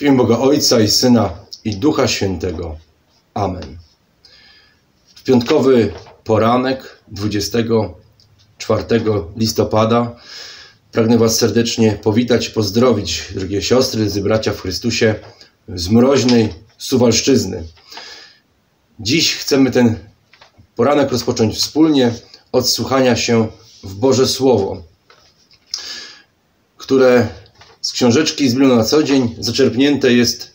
W imię Boga Ojca i Syna i Ducha Świętego. Amen. W piątkowy poranek 24 listopada pragnę Was serdecznie powitać, pozdrowić, drogie siostry, drodzy bracia w Chrystusie z mroźnej Suwalszczyzny. Dziś chcemy ten poranek rozpocząć wspólnie od słuchania się w Boże Słowo, które książeczki z Biblią na co dzień zaczerpnięte jest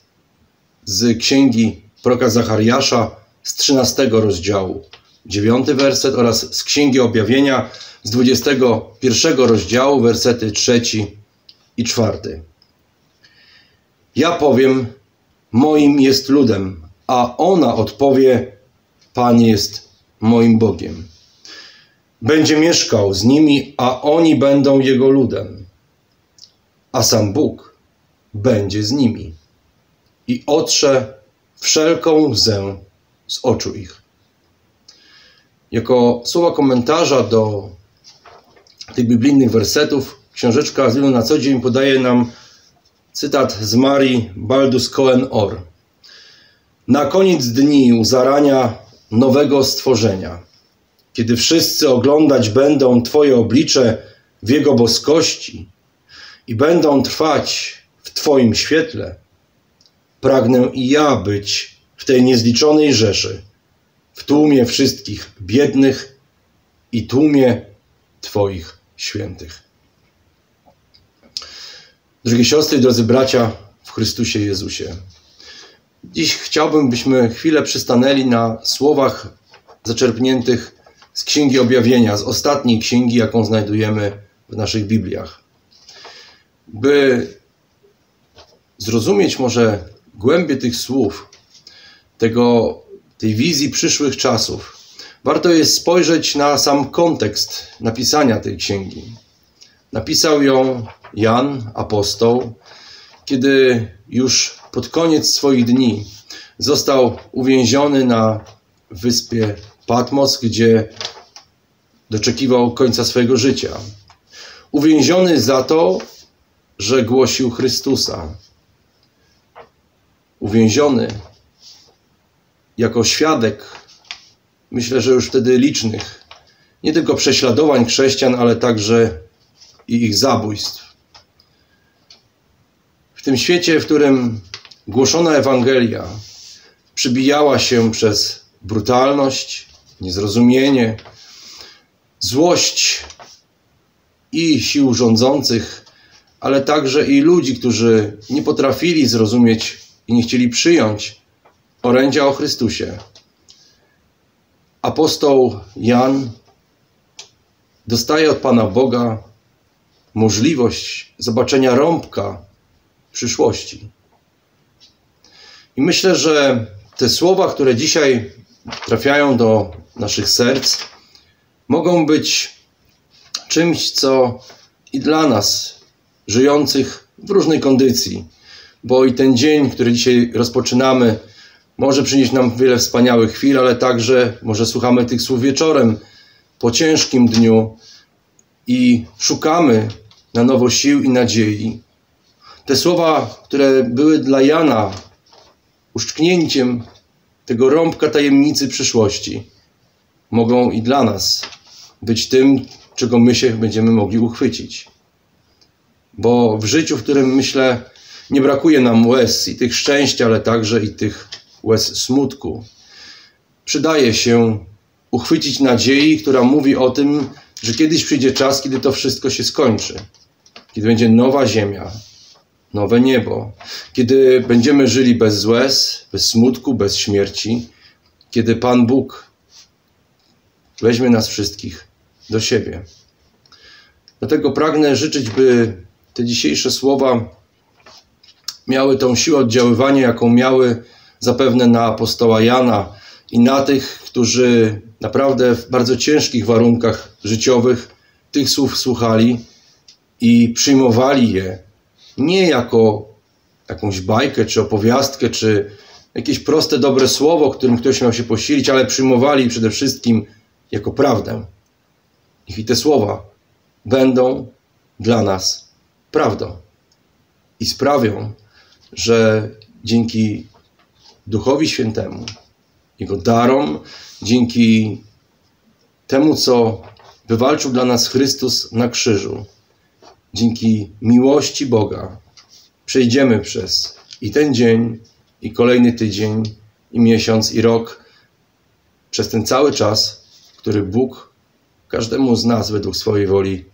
z księgi proka Zachariasza z 13 rozdziału, 9 werset oraz z księgi objawienia z 21 rozdziału, wersety 3 i 4. Ja powiem, moim jest ludem, a ona odpowie, Pan jest moim Bogiem. Będzie mieszkał z nimi, a oni będą jego ludem a sam Bóg będzie z nimi i otrze wszelką łzę z oczu ich. Jako słowa komentarza do tych biblijnych wersetów, książeczka z na co dzień podaje nam cytat z Marii Baldus Cohen Or. Na koniec dni zarania nowego stworzenia, kiedy wszyscy oglądać będą Twoje oblicze w Jego boskości, i będą trwać w Twoim świetle, pragnę i ja być w tej niezliczonej rzeszy, w tłumie wszystkich biednych i tłumie Twoich świętych. Drogie siostry, drodzy bracia w Chrystusie Jezusie, dziś chciałbym, byśmy chwilę przystanęli na słowach zaczerpniętych z Księgi Objawienia, z ostatniej księgi, jaką znajdujemy w naszych Bibliach by zrozumieć może głębię tych słów, tego, tej wizji przyszłych czasów, warto jest spojrzeć na sam kontekst napisania tej księgi. Napisał ją Jan, apostoł, kiedy już pod koniec swoich dni został uwięziony na wyspie Patmos, gdzie doczekiwał końca swojego życia. Uwięziony za to, że głosił Chrystusa. Uwięziony jako świadek, myślę, że już wtedy licznych, nie tylko prześladowań chrześcijan, ale także i ich zabójstw. W tym świecie, w którym głoszona Ewangelia przybijała się przez brutalność, niezrozumienie, złość i sił rządzących, ale także i ludzi, którzy nie potrafili zrozumieć i nie chcieli przyjąć orędzia o Chrystusie. Apostoł Jan dostaje od Pana Boga możliwość zobaczenia rąbka przyszłości. I myślę, że te słowa, które dzisiaj trafiają do naszych serc, mogą być czymś, co i dla nas żyjących w różnej kondycji, bo i ten dzień, który dzisiaj rozpoczynamy, może przynieść nam wiele wspaniałych chwil, ale także może słuchamy tych słów wieczorem po ciężkim dniu i szukamy na nowo sił i nadziei. Te słowa, które były dla Jana uszczknięciem tego rąbka tajemnicy przyszłości, mogą i dla nas być tym, czego my się będziemy mogli uchwycić bo w życiu, w którym myślę, nie brakuje nam łez i tych szczęścia, ale także i tych łez smutku. Przydaje się uchwycić nadziei, która mówi o tym, że kiedyś przyjdzie czas, kiedy to wszystko się skończy. Kiedy będzie nowa ziemia, nowe niebo, kiedy będziemy żyli bez łez, bez smutku, bez śmierci, kiedy Pan Bóg weźmie nas wszystkich do siebie. Dlatego pragnę życzyć, by te dzisiejsze słowa miały tą siłę oddziaływania, jaką miały zapewne na apostoła Jana i na tych, którzy naprawdę w bardzo ciężkich warunkach życiowych tych słów słuchali i przyjmowali je nie jako jakąś bajkę, czy opowiastkę, czy jakieś proste, dobre słowo, którym ktoś miał się posilić, ale przyjmowali przede wszystkim jako prawdę. I te słowa będą dla nas prawdą i sprawią, że dzięki Duchowi Świętemu, Jego darom, dzięki temu, co wywalczył dla nas Chrystus na krzyżu, dzięki miłości Boga, przejdziemy przez i ten dzień, i kolejny tydzień, i miesiąc, i rok, przez ten cały czas, który Bóg każdemu z nas według swojej woli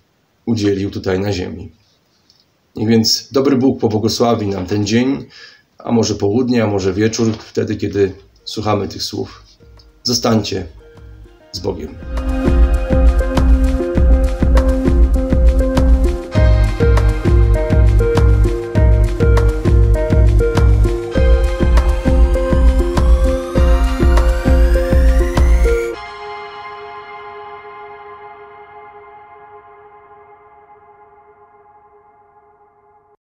udzielił tutaj na ziemi. Niech więc dobry Bóg pobłogosławi nam ten dzień, a może południe, a może wieczór, wtedy, kiedy słuchamy tych słów. Zostańcie z Bogiem.